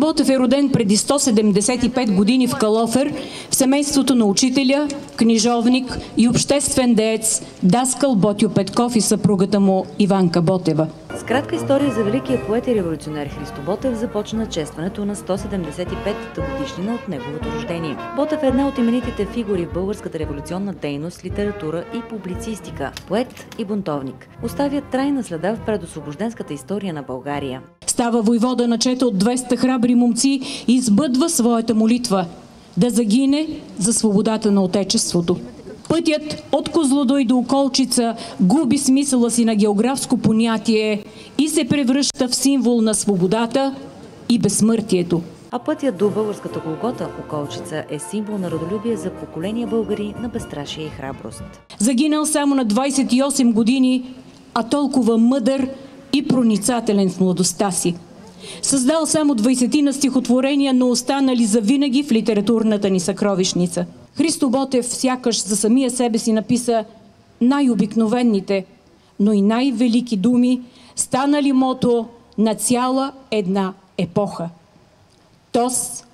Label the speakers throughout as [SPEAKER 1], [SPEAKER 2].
[SPEAKER 1] Ботев е роден преди 175 години в Калофер в семейството на учителя, книжовник и обществен деец Даскал Ботю Петков и съпругата му Иванка Ботева.
[SPEAKER 2] С кратка история за великия поет и революционер Христо Ботев започна честването на 175-та годишнина от неговото рождение. Ботев е една от именитите фигури в българската революционна дейност, литература и публицистика, поет и бунтовник. Оставя трайна следа в предосвобожденската история на България.
[SPEAKER 1] Става войвода на чета от 200 храбри момци и избъдва своята молитва да загине за свободата на Отечеството. Пътят от Козлодой до Околчица губи смисъла си на географско понятие и се превръща в символ на свободата и безсмъртието.
[SPEAKER 2] А пътят до българската Голгота, Околчица, е символ на родолюбие за поколения българи на безстрашие и храброст.
[SPEAKER 1] Загинал само на 28 години, а толкова мъдър и проницателен в младостта си. Създал само 20 на стихотворения, но останали завинаги в литературната ни съкровищница. Христо Ботев сякаш за самия себе си написа най-обикновените, но и най-велики думи, станали мото на цяла една епоха. Тос,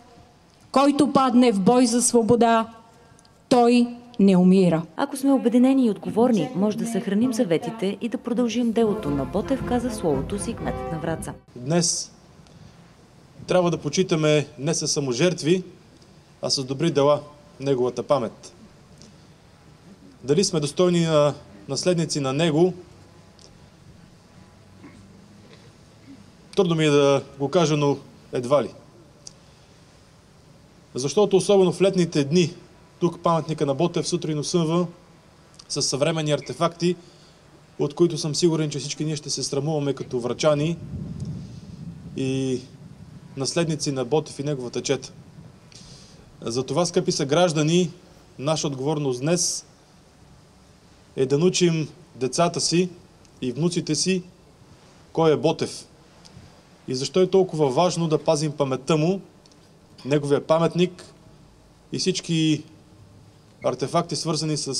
[SPEAKER 1] който падне в бой за свобода, той не умира.
[SPEAKER 2] Ако сме обединени и отговорни, може да съхраним заветите и да продължим делото на Ботев, каза словото си кметът на Враца.
[SPEAKER 3] Днес трябва да почитаме не с саможертви, а с добри дела неговата памет. Дали сме достойни на наследници на него, трудно ми е да го кажа, но едва ли. Защото особено в летните дни, тук паметника на Ботев сутрин осънва с съвременни артефакти, от които съм сигурен, че всички ние ще се срамуваме като врачани и наследници на Ботев и неговата чета. Затова, скъпи са граждани, наша отговорност днес е да научим децата си и внуците си кой е Ботев и защо е толкова важно да пазим паметта му, неговия паметник и всички артефакти, свързани с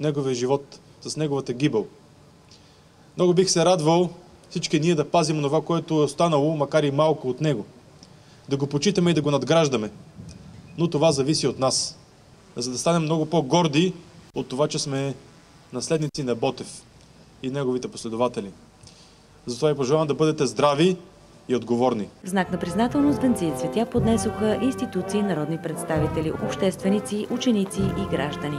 [SPEAKER 3] неговия живот, с неговата гибел. Много бих се радвал всички ние да пазим това, което е останало, макар и малко от него. Да го почитаме и да го надграждаме. Но това зависи от нас. За да станем много по-горди от това, че сме наследници на Ботев и неговите последователи. Затова ви пожелавам да бъдете здрави и отговорни.
[SPEAKER 2] В знак на признателност венци и цветя поднесоха институции, народни представители, общественици, ученици и граждани.